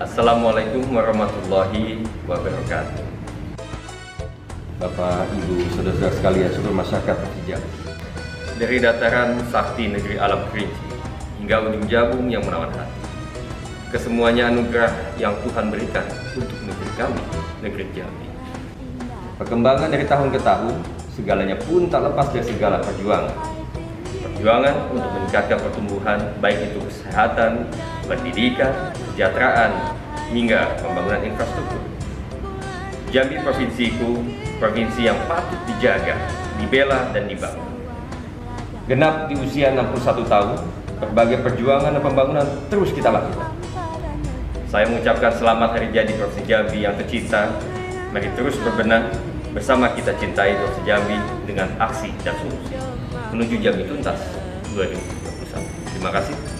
Assalamualaikum warahmatullahi wabarakatuh. Bapak, Ibu, saudara-saudara sekalian, seluruh masyarakat Persija. Dari dataran sakti negeri alam kerinci hingga ujung jabung yang menawan hati. Kesemuanya anugerah yang Tuhan berikan untuk negeri kami, negeri Jambi. Perkembangan dari tahun ke tahun, segalanya pun tak lepas dari segala perjuangan. Perjuangan untuk meningkatkan pertumbuhan, baik itu kesehatan, pendidikan, kesejahteraan, hingga pembangunan infrastruktur. Jambi provinsiku, provinsi yang patut dijaga, dibela, dan dibangun. Genap di usia 61 tahun, berbagai perjuangan dan pembangunan terus kita lakukan. Saya mengucapkan selamat hari jadi Provinsi Jambi yang tercinta. Mari terus berbenah bersama kita cintai Provinsi Jambi dengan aksi dan solusi menuju Jambi tuntas 2021. Terima kasih.